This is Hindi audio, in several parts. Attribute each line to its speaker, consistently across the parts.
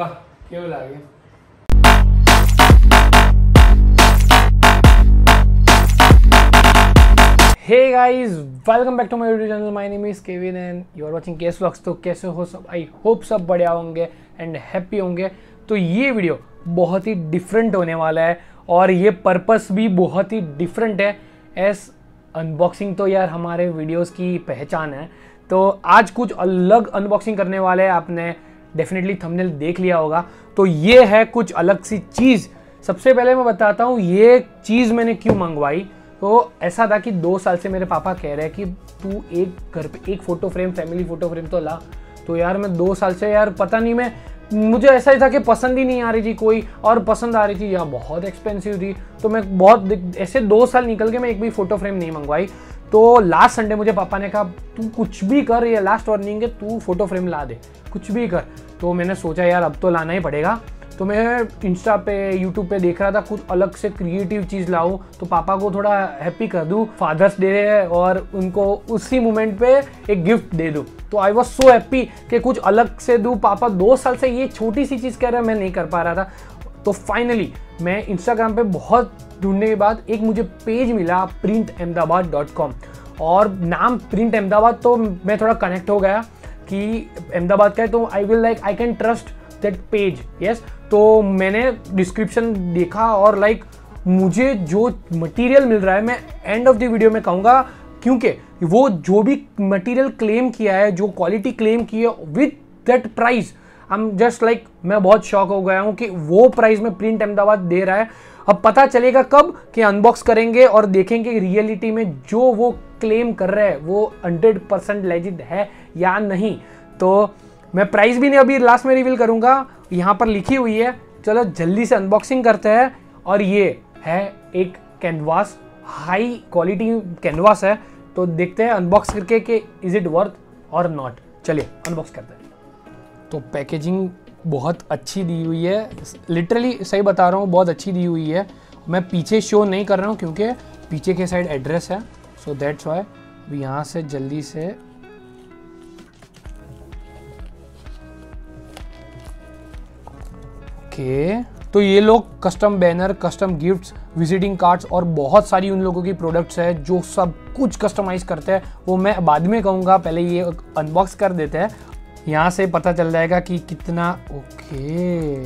Speaker 1: Hey welcome back to YouTube channel name is Kevin and you are case तो कैसे हो सब? आई होप सब बढ़िया होंगे एंड हैप्पी होंगे। तो ये वीडियो बहुत ही डिफरेंट होने वाला है और ये पर्पस भी बहुत ही डिफरेंट है। एस अनबॉक्सिंग तो यार हमारे वीडियोस की पहचान है। तो आज कुछ अलग अनबॉक्सिंग करने वाले हैं आपने डेफिनेटली थंबनेल देख लिया होगा। तो ये है कुछ अलग सी चीज़। सबसे पहले मैं बताता हूँ, ये चीज़ मैंने क्यों मंगवाई? तो ऐसा था कि दो साल से मेरे पापा कह रहे हैं कि तू एक घर पे, एक photo frame family photo frame तो ला। तो यार मैं दो साल से, यार पता नहीं मैं, मुझे ऐसा ही था कि पसंद ही नहीं आ रही थी कोई और पसंद आ रही थी। या बहुत एक्सपेंसिव थी। तो मैं बहुत ऐसे दो साल निकल के मैं एक भी फ़ोटो फ्रेम नहीं मंगवाई। तो लास्ट संडे मुझे पापा ने कहा, तू कुछ भी कर, ये लास्ट वार्निंग है, तू फ़ोटो फ्रेम ला दे, कुछ भी कर. तो मैंने सोचा, यार, अब तो लाना ही पड़ेगा। तो मैं इंस्टा पे यूट्यूब पे देख रहा था कुछ अलग से क्रिएटिव चीज़ लाऊं तो पापा को थोड़ा हैप्पी कर दूँ फादर्स डे है और उनको उसी मोमेंट पे एक गिफ्ट दे दूँ। तो आई वॉज़ सो हैप्पी कि कुछ अलग से दूँ। पापा दो साल से ये छोटी सी चीज़ कह रहे हैं, मैं नहीं कर पा रहा था। तो फाइनली मैं इंस्टाग्राम पे बहुत ढूँढने के बाद एक मुझे पेज मिला प्रिंट अहमदाबाद डॉट कॉम और नाम प्रिंट अहमदाबाद तो मैं थोड़ा कनेक्ट हो गया कि अहमदाबाद का है तो I will like I can trust that page yes तो मैंने डिस्क्रिप्शन देखा और लाइक like, मुझे जो मटेरियल मिल रहा है मैं एंड ऑफ़ द वीडियो में कहूँगा क्योंकि वो जो भी मटेरियल क्लेम किया है जो क्वालिटी क्लेम की है with that price am just like मैं बहुत शॉक हो गया हूँ कि वो प्राइस में प्रिंट अहमदाबाद दे रहा है। अब पता चलेगा कब कि अनबॉक्स करेंगे और देखेंगे रियलिटी में जो वो क्लेम कर रहे हैं, वो हंड्रेड परसेंट लेजिड है या नहीं। तो मैं प्राइस भी नहीं अभी लास्ट में रिवील करूँगा। यहाँ पर लिखी हुई है। चलो जल्दी से अनबॉक्सिंग करते हैं। और ये है एक कैनवास हाई क्वालिटी कैनवास है। तो देखते हैं अनबॉक्स करके कि इज़ इट वर्थ और नॉट चलिए अनबॉक्स करते हैं। तो पैकेजिंग बहुत अच्छी दी हुई है। लिटरली सही बता रहा हूँ, बहुत अच्छी दी हुई है। मैं पीछे शो नहीं कर रहा हूँ क्योंकि पीछे के साइड एड्रेस है। सो दैट्स वाई अभी यहाँ से जल्दी से ओके तो ये लोग custom banner custom gifts visiting cards और बहुत सारी उन लोगों की प्रोडक्ट्स है जो सब कुछ कस्टमाइज करते हैं। वो मैं बाद में कहूँगा, पहले ये अनबॉक्स कर देते हैं। यहाँ से पता चल जाएगा कि कितना, okay.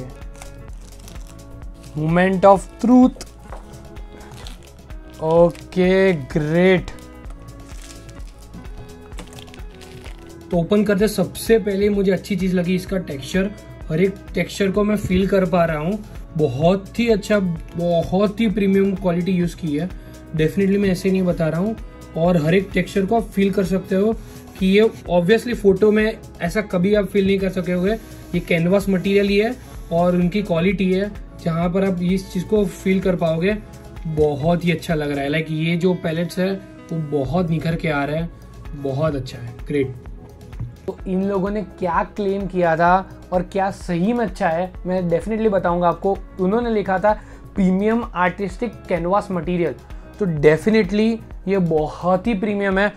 Speaker 1: Moment of truth okay great तो ओपन करते सबसे पहले मुझे अच्छी चीज़ लगी इसका टेक्सचर हर एक टेक्सचर को मैं फील कर पा रहा हूँ। बहुत ही अच्छा बहुत ही प्रीमियम क्वालिटी यूज़ की है। डेफिनेटली मैं ऐसे नहीं बता रहा हूँ। और हर एक टेक्सचर को आप फील कर सकते हो। कि ये ऑब्वियसली फ़ोटो में ऐसा कभी आप फील नहीं कर सके हुए ये कैनवास मटेरियल ही है और उनकी क्वालिटी है, जहाँ पर आप इस चीज़ को फील कर पाओगे। बहुत ही अच्छा लग रहा है। लाइक ये जो पैलेट्स है, वो बहुत निखर के आ रहा है। बहुत अच्छा है। ग्रेट तो इन लोगों ने क्या क्लेम किया था और क्या सही में अच्छा है, मैं डेफिनेटली बताऊँगा आपको। उन्होंने लिखा था प्रीमियम आर्टिस्टिक कैनवास मटेरियल तो डेफिनेटली ये बहुत ही प्रीमियम है।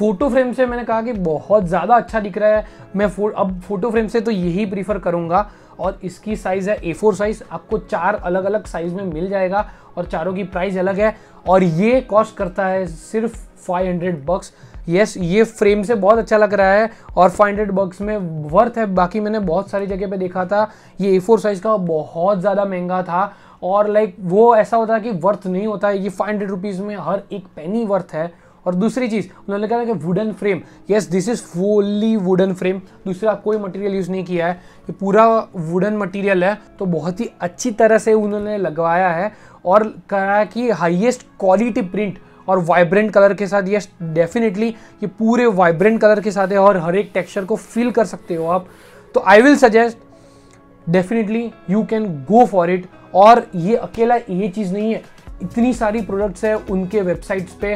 Speaker 1: फ़ोटो फ्रेम से मैंने कहा कि बहुत ज़्यादा अच्छा दिख रहा है। मैं फो, अब फ़ोटो फ्रेम से तो यही प्रीफर करूँगा। और इसकी साइज़ है ए फोर साइज़ आपको चार अलग अलग साइज़ में मिल जाएगा और चारों की प्राइस अलग है। और ये कॉस्ट करता है सिर्फ़ 500 बक्स यस ये फ्रेम से बहुत अच्छा लग रहा है और 500 बक्स में वर्थ है। बाकी मैंने बहुत सारी जगह पे देखा था ये ए फोर साइज़ का बहुत ज़्यादा महँगा था। और लाइक वो ऐसा होता है कि वर्थ नहीं होता है। ये फाइव हंड्रेड रुपीज़ में हर एक पेनी वर्थ है। और दूसरी चीज़, उन्होंने कहा कि wooden frame yes this is fully wooden frame दूसरा कोई मटेरियल यूज़ नहीं किया है ये पूरा वुडन मटेरियल है तो बहुत ही अच्छी तरह से उन्होंने लगवाया है और कहा कि हाईएस्ट क्वालिटी प्रिंट और वाइब्रेंट कलर के साथ यस डेफिनेटली ये पूरे वाइब्रेंट कलर के साथ है और हर एक टेक्सचर को फील कर सकते हो आप। तो I will suggest definitely you can go for it और ये अकेला ये चीज़ नहीं है। इतनी सारी प्रोडक्ट्स है उनके वेबसाइट्स पे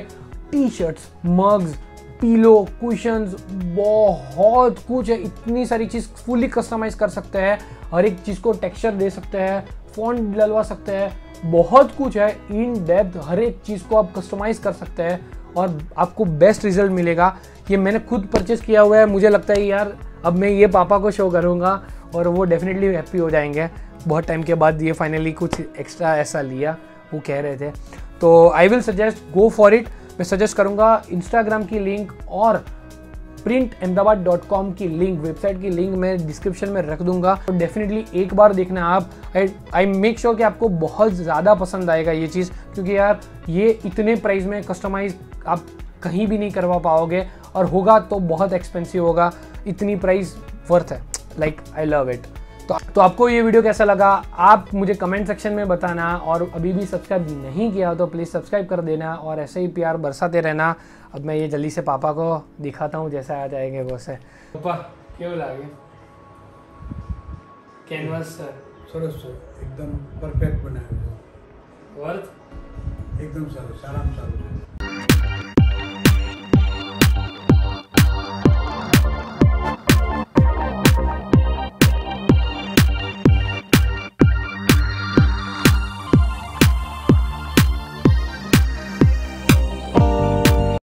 Speaker 1: T shirts mugs pillow cushion बहुत कुछ है। इतनी सारी चीज़ फुली कस्टमाइज कर सकते हैं। हर एक चीज़ को टेक्सचर दे सकते हैं फॉन्ट डलवा सकते हैं। बहुत कुछ है। इन डेप्थ हर एक चीज़ को आप कस्टमाइज कर सकते हैं और आपको बेस्ट रिज़ल्ट मिलेगा। ये मैंने खुद परचेस किया हुआ है। मुझे लगता है यार, अब मैं ये पापा को शो करूँगा और वो डेफिनेटली हैप्पी हो जाएँगे। बहुत टाइम के बाद ये फाइनली कुछ एक्स्ट्रा ऐसा लिया। वो कह रहे थे। तो I will suggest go for it मैं सजेस्ट करूँगा इंस्टाग्राम की लिंक और प्रिंट अहमदाबाद डॉट कॉम की लिंक वेबसाइट की लिंक मैं डिस्क्रिप्शन में रख दूँगा। तो डेफिनेटली एक बार देखना आप। आई मेक श्योर कि आपको बहुत ज़्यादा पसंद आएगा ये चीज़, क्योंकि यार ये इतने प्राइस में कस्टमाइज आप कहीं भी नहीं करवा पाओगे और होगा तो बहुत एक्सपेंसिव होगा। इतनी प्राइस वर्थ है। लाइक आई लव इट तो, तो आपको ये वीडियो कैसा लगा आप मुझे कमेंट सेक्शन में बताना और अभी भी सब्सक्राइब नहीं किया तो प्लीज़ सब्सक्राइब कर देना और ऐसे ही प्यार बरसाते रहना अब मैं ये जल्दी से पापा को दिखाता हूँ जैसे आ जाएंगे वो से पापा क्यों लागे कैनवास
Speaker 2: સરસ છે એકદમ પરફેક્ટ બનાવ્યું
Speaker 1: વર્થ
Speaker 2: છે એકદમ સરસ સારામાં સારું છે